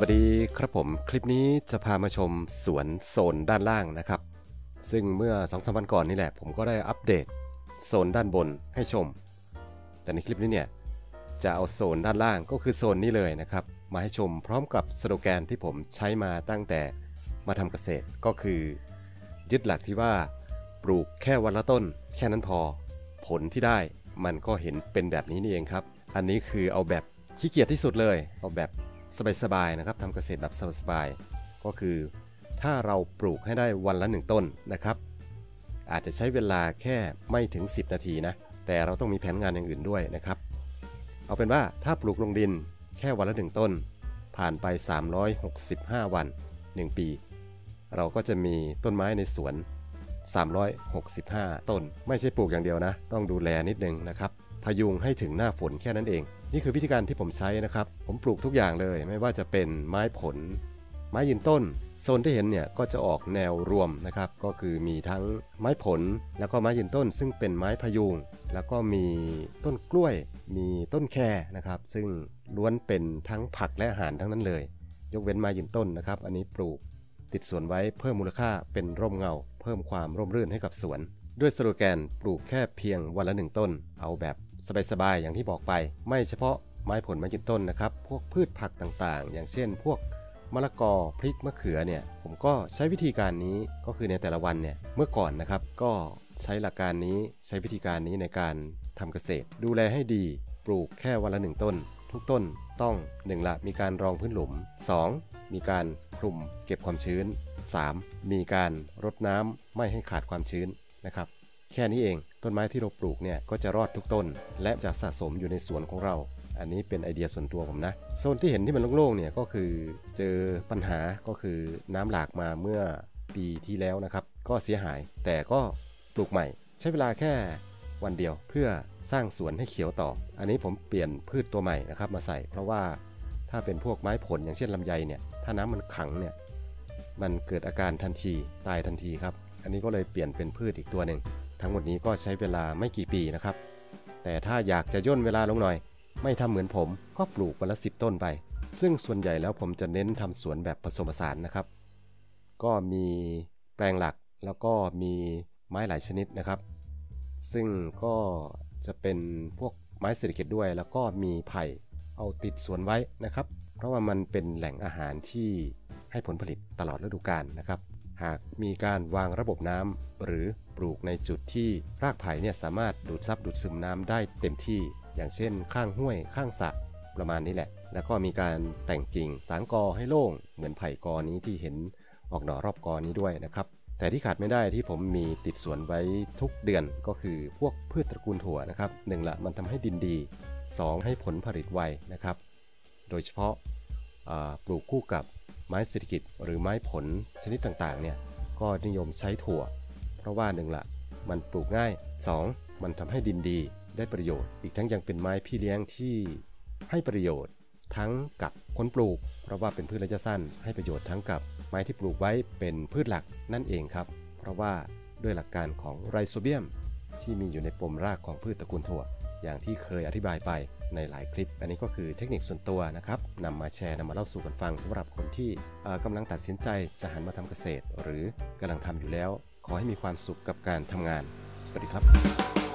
วัสดีครับผมคลิปนี้จะพามาชมสวนโซนด้านล่างนะครับ ซึ่งเมื่อ2องสวันก่อนนี่แหละ ผมก็ได้อัปเดตโซนด้านบนให้ชม แต่ในคลิปนี้เนี่ยจะเอาโซนด้านล่างก็คือโซนนี้เลยนะครับ มาให้ชมพร้อมกับสโลแกนที่ผมใช้มาตั้งแต่มาทำเกษตรก็คือ ยึดหลักที่ว่า ปลูกแค่วันละต้น แค่นั้นพอ ผลที่ได้มันก็เห็นเป็นแบบนี้นี่เองครับ อันนี้คือเอาแบบขี้เกียจที่สุดเลย เอาแบบ สบายๆนะครับทำเกษตรแบบสบายๆก็คือ ถ้าเราปลูกให้ได้วันละหนึ่งต้นนะครับ อาจจะใช้เวลาแค่ไม่ถึง 10 นาทีนะ แต่เราต้องมีแผนงานอย่างอื่นด้วยนะครับ เอาเป็นว่าถ้าปลูกลงดินแค่วันละหนึ่งต้น ผ่านไป 365 วัน 1 ปี เราก็จะมีต้นไม้ในสวน 365 ต้น ไม่ใช่ปลูกอย่างเดียวนะ ต้องดูแลนิดนึงนะครับ พยุงให้ถึงหน้าฝนแค่นั้นเอง นี่คือวิธีการที่ผมใช้นะครับ ผมปลูกทุกอย่างเลย ไม่ว่าจะเป็นไม้ผล ไม้ยืนต้น โซนที่เห็นเนี่ยก็จะออกแนวรวมนะครับ ก็คือมีทั้งไม้ผล แล้วก็ไม้ยืนต้น ซึ่งเป็นไม้พยุง แล้วก็มีต้นกล้วย มีต้นแคนะครับ ซึ่งล้วนเป็นทั้งผักและอาหารทั้งนั้นเลย ยกเว้นไม้ยืนต้นนะครับ อันนี้ปลูก ติดสวนไว้เพิ่มมูลค่าเป็นร่มเงา เพิ่มความร่มรื่นให้กับสวน ด้วยสโลแกนปลูกแค่เพียงวันละหนึ่งต้น เอาแบบสบายๆอย่างที่บอกไป ไม่เฉพาะไม้ผลไม้ยืนต้นนะครับ พวกพืชผักต่างๆ อย่างเช่น พวกมะละกอพริกมะเขือเนี่ย ผมก็ใช้วิธีการนี้ก็คือในแต่ละวันเนี่ยเมื่อก่อนนะครับ ก็ใช้หลักการนี้ใช้วิธีการนี้ในการทำเกษตร ดูแลให้ดี ปลูกแค่วันละหนึ่งต้น ทุกต้นต้อง 1. ละมีการรองพื้นหลุม 2. มีการคลุมเก็บความชื้น 3. มีการรดน้ำไม่ให้ขาดความชื้นนะครับแค่นี้เองต้นไม้ที่เราปลูกเนี่ยก็จะรอดทุกต้น และจะสะสมอยู่ในสวนของเรา อันนี้เป็นไอเดียส่วนตัวผมนะโซนที่เห็นที่มันโล่งๆเนี่ยก็คือเจอปัญหาก็คือน้ำหลากมาเมื่อปีที่แล้วนะครับ ก็เสียหายแต่ก็ปลูกใหม่ ใช้เวลาแค่ วันเดียว เพื่อสร้างสวนให้เขียวต่อ อันนี้ผมเปลี่ยนพืชตัวใหม่นะครับมาใส่ เพราะว่าถ้าเป็นพวกไม้ผลอย่างเช่นลำไยเนี่ยถ้าน้ำมันขังเนี่ยมันเกิดอาการทันทีตายทันทีครับ อันนี้ก็เลยเปลี่ยนเป็นพืชอีกตัวหนึ่งทั้งหมดนี้ก็ใช้เวลาไม่กี่ปีนะครับ แต่ถ้าอยากจะย่นเวลาลงหน่อย ไม่ทำเหมือนผมก็ปลูกวันละสิบต้นไป ซึ่งส่วนใหญ่แล้วผมจะเน้นทำสวนแบบผสมผสานนะครับ ก็มีแปลงหลักแล้วก็มีไม้หลายชนิดนะครับ ซึ่งก็จะเป็นพวกไม้เศรษฐกิจด้วย แล้วก็มีไผ่เอาติดสวนไว้นะครับ เพราะว่ามันเป็นแหล่งอาหารที่ให้ผลผลิตตลอดฤดูกาลนะครับ หากมีการวางระบบน้ำหรือปลูกในจุดที่รากไผ่เนี่ยสามารถดูดซับดูดซึมน้ำได้เต็มที่ อย่างเช่น ข้างห้วย ข้างสระประมาณนี้แหละ แล้วก็มีการแต่งกิ่งสางกอให้โล่ง เหมือนไผ่กอนี้ที่เห็นออกหน่อรอบกอนี้ด้วยนะครับ แต่ที่ขาดไม่ได้ที่ผมมีติดสวนไว้ทุกเดือนก็คือพวกพืชตระกูลถั่วนะครับหนึ่งละมันทำให้ดินดี 2 ให้ผลผลิตไวนะครับ โดยเฉพาะปลูกคู่กับไม้เศรษฐกิจหรือไม้ผลชนิดต่างๆเนี่ยก็นิยมใช้ถั่ว เพราะว่าหนึ่งละมันปลูกง่าย 2. มันทำให้ดินดีได้ประโยชน์ อีกทั้งยังเป็นไม้พี่เลี้ยงที่ให้ประโยชน์ ทั้งกับคนปลูก เพราะว่าเป็นพืชระยะสั้น ให้ประโยชน์ทั้งกับไม้ที่ปลูกไว้เป็นพืชหลักนั่นเองครับ เพราะว่าด้วยหลักการของไรโซเบียม ที่มีอยู่ในปมรากของพืชตระกูลถั่ว อย่างที่เคยอธิบายไปในหลายคลิป อันนี้ก็คือเทคนิคส่วนตัวนะครับนำมาแชร์นำมาเล่าสู่กันฟังสำหรับคนที่กำลังตัดสินใจจะหันมาทำเกษตร หรือกำลังทำอยู่แล้ว ขอให้มีความสุขกับการทำงาน สวัสดีครับ